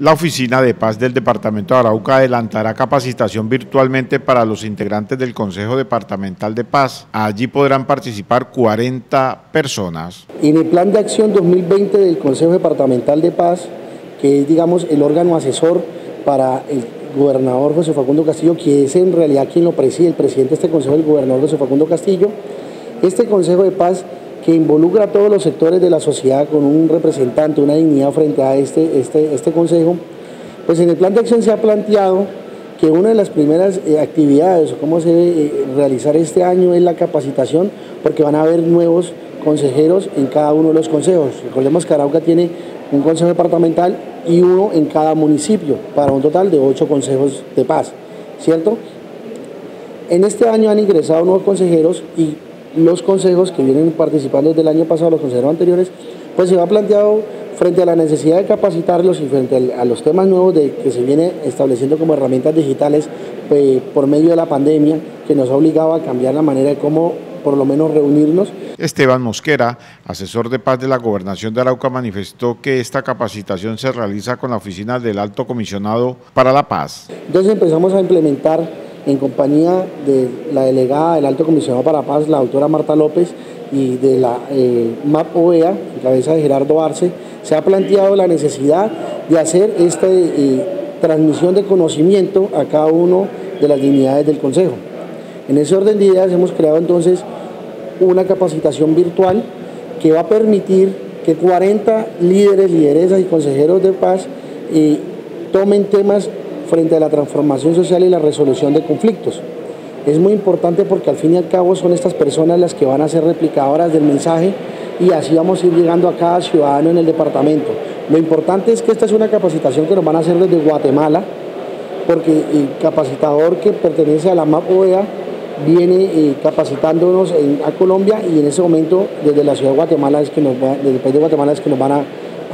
La Oficina de Paz del Departamento de Arauca adelantará capacitación virtualmente para los integrantes del Consejo Departamental de Paz. Allí podrán participar 40 personas. En el Plan de Acción 2020 del Consejo Departamental de Paz, que es, digamos, el órgano asesor para el gobernador José Facundo Castillo, que es en realidad quien lo preside, el presidente de este consejo, el gobernador José Facundo Castillo, este Consejo de Paz que involucra a todos los sectores de la sociedad con un representante, una dignidad frente a este, este, este consejo, pues en el plan de acción se ha planteado que una de las primeras eh, actividades cómo se debe eh, realizar este año es la capacitación, porque van a haber nuevos consejeros en cada uno de los consejos. Recordemos que Arauca tiene un consejo departamental y uno en cada municipio, para un total de ocho consejos de paz, ¿cierto? En este año han ingresado nuevos consejeros y los consejos que vienen participando desde el año pasado, los consejeros anteriores, pues se va planteado frente a la necesidad de capacitarlos y frente a los temas nuevos de, que se viene estableciendo como herramientas digitales pues, por medio de la pandemia, que nos ha obligado a cambiar la manera de cómo por lo menos reunirnos. Esteban Mosquera, asesor de paz de la Gobernación de Arauca, manifestó que esta capacitación se realiza con la oficina del Alto Comisionado para la Paz. Entonces empezamos a implementar en compañía de la delegada del Alto Comisionado para la Paz, la doctora Marta López, y de la eh, MAP OEA, en cabeza de Gerardo Arce, se ha planteado la necesidad de hacer esta eh, transmisión de conocimiento a cada uno de las dignidades del Consejo. En ese orden de ideas hemos creado entonces una capacitación virtual que va a permitir que 40 líderes, lideresas y consejeros de paz eh, tomen temas frente a la transformación social y la resolución de conflictos. Es muy importante porque al fin y al cabo son estas personas las que van a ser replicadoras del mensaje y así vamos a ir llegando a cada ciudadano en el departamento. Lo importante es que esta es una capacitación que nos van a hacer desde Guatemala, porque el capacitador que pertenece a la MAP OEA viene eh, capacitándonos a Colombia y en ese momento desde la ciudad de Guatemala es que nos desde el país de Guatemala es que nos van a,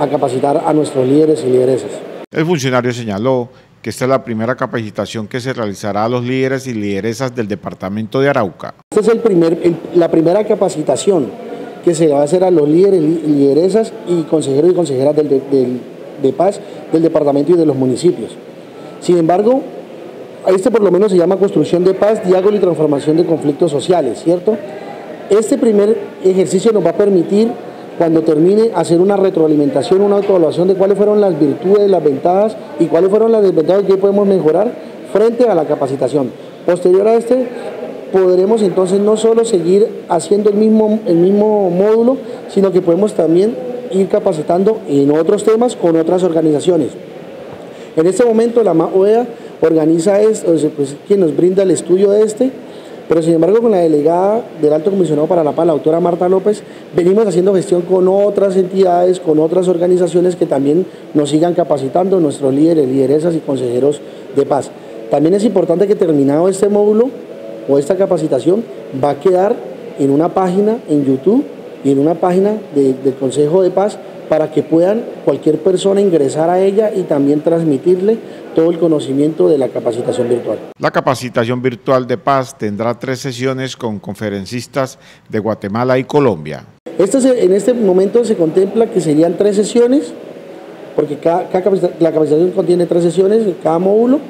a capacitar a nuestros líderes y lideresas. El funcionario señaló que esta es la primera capacitación que se realizará a los líderes y lideresas del departamento de Arauca. Esta es la primera capacitación que se va a hacer a los líderes, y lideresas y consejeros y consejeras del, de paz del departamento y de los municipios. Sin embargo, este por lo menos se llama construcción de paz, diálogo y transformación de conflictos sociales, ¿cierto? Este primer ejercicio nos va a permitir cuando termine, hacer una retroalimentación, una autoevaluación de cuáles fueron las virtudes, las ventajas y cuáles fueron las desventajas que podemos mejorar frente a la capacitación. Posterior a este, podremos entonces no solo seguir haciendo el mismo, el mismo módulo, sino que podemos también ir capacitando en otros temas con otras organizaciones. En este momento la OEA organiza esto, pues, quien nos brinda el estudio de este, pero sin embargo, con la delegada del Alto Comisionado para la Paz, la doctora Marta López, venimos haciendo gestión con otras entidades, con otras organizaciones que también nos sigan capacitando, nuestros líderes, lideresas y consejeros de paz. También es importante que terminado este módulo o esta capacitación va a quedar en una página en YouTube y en una página del Consejo de Paz para que puedan cualquier persona ingresar a ella y también transmitirle todo el conocimiento de la capacitación virtual. La capacitación virtual de paz tendrá tres sesiones con conferencistas de Guatemala y Colombia. en este momento se contempla que serían tres sesiones, porque cada, la capacitación contiene tres sesiones, cada módulo,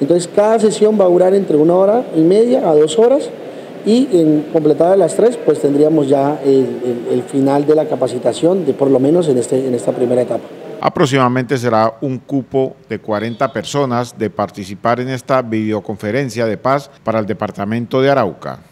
entonces cada sesión va a durar entre una hora y media a dos horas y en completadas las tres, pues tendríamos ya el, final de la capacitación, de por lo menos en, este, en esta primera etapa. Aproximadamente será un cupo de 40 personas de participar en esta videoconferencia de paz para el departamento de Arauca.